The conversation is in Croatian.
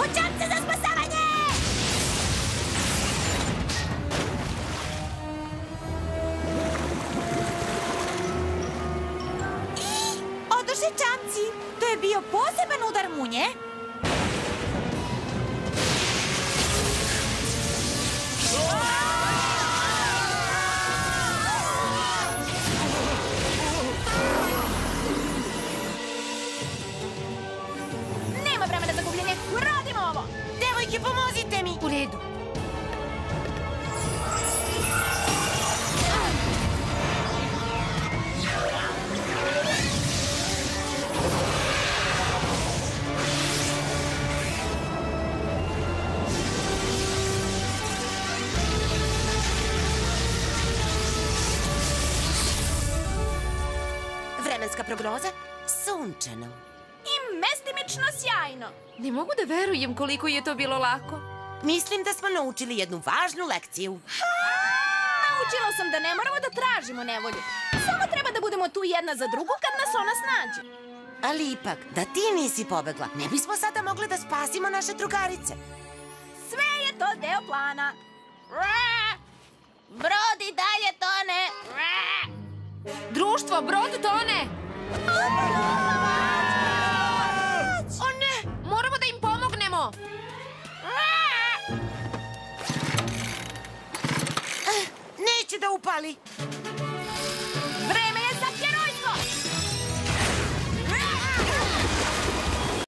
Učamce za spasavanje! I odoše čamci. To je bio poseban udar munje. Devojke, pomozite mi. U redu. Vremenska prognoza? Sunčano. Mestimično sjajno. Ne mogu da verujem koliko je to bilo lako. Mislim da smo naučili jednu važnu lekciju. Naučila sam da ne moramo da tražimo nevolju. Samo treba da budemo tu jedna za drugu kad nas ona snađe. Ali ipak, da ti nisi pobegla, ne bismo sada mogli da spasimo naše drugarice. Sve je to deo plana. Brod i dalje tone. Društvo, brod tone! desculpa ali.